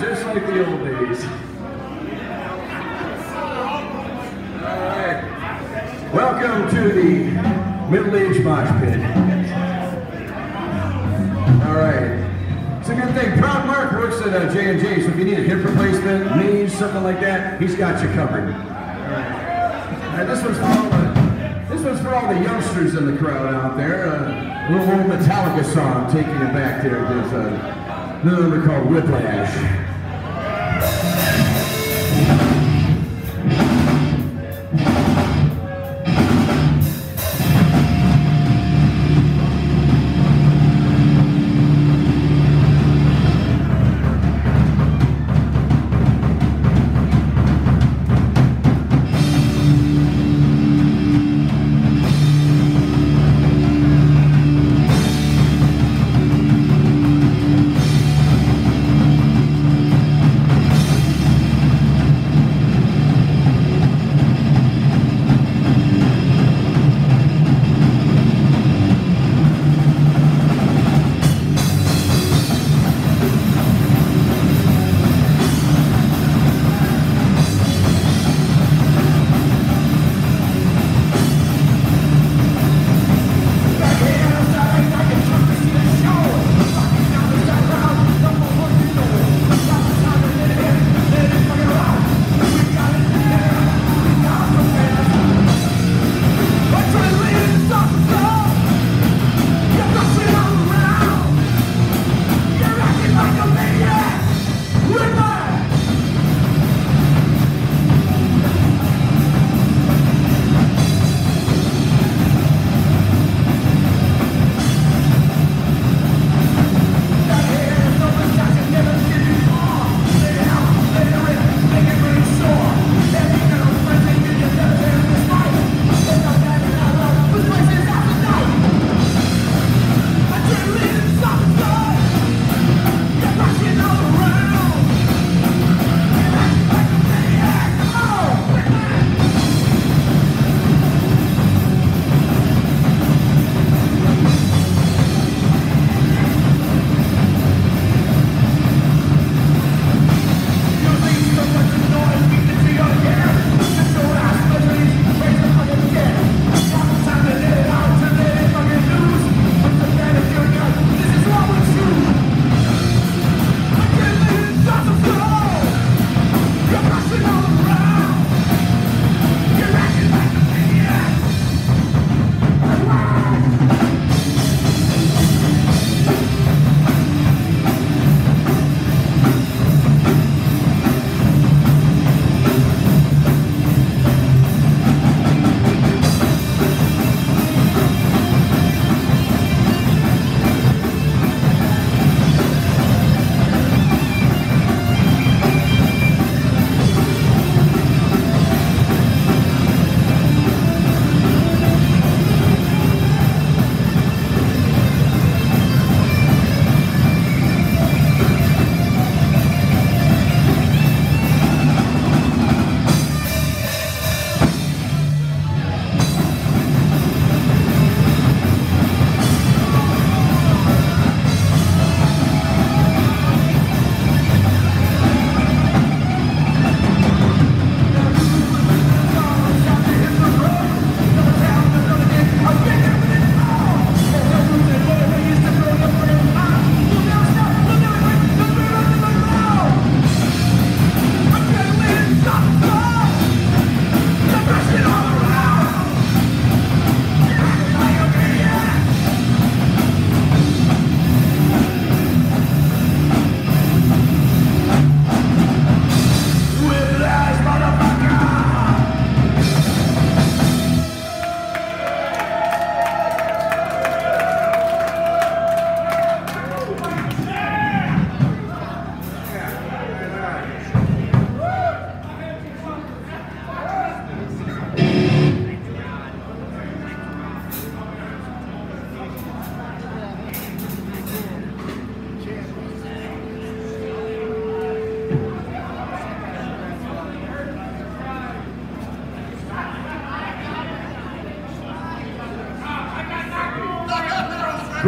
just like the old days. All right. Welcome to the middle-aged mosh pit. All right. It's a good thing. Proud Mark works at uh, J&J, so if you need a hip replacement, knees, something like that, he's got you covered. All right. All right, this one's for all the, this one's for all the youngsters in the crowd out there. Uh, a little old Metallica song taking it back there. There's uh, another number called Whiplash.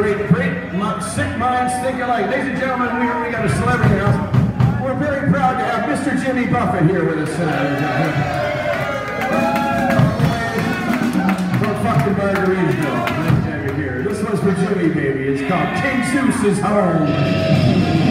Great, great, sick minds think alike. Ladies and gentlemen, we, we got a celebrity here. We're very proud to have Mr. Jimmy Buffett here with us tonight. From fucking Margaritaville. This one's for Jimmy, baby. It's called King Zeus's Home.